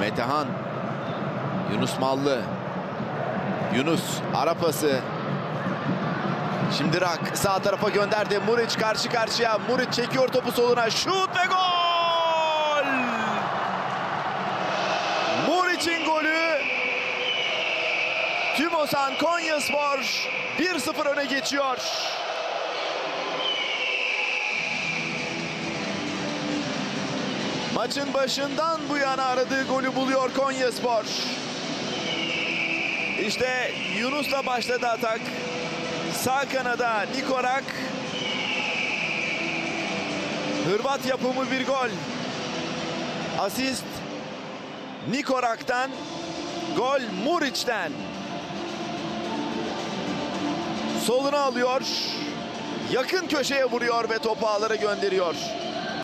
Metehan. Yunus Mallı. Yunus ara pası. Şimdi Rak sağ tarafa gönderdi. Muriç karşı karşıya. Muriç çekiyor topu soluna. Şut ve gol! Muriç'in golü. Tümosan Konyaspor 1-0 öne geçiyor. Maçın başından bu yana aradığı golü buluyor Konyaspor. İşte Yunus'la başladı atak. Sağ kanada Nikorak. Hırvat yapımı bir gol. Asist Nikorak'tan. Gol Muriç'ten. Soluna alıyor. Yakın köşeye vuruyor ve topu ağlara gönderiyor.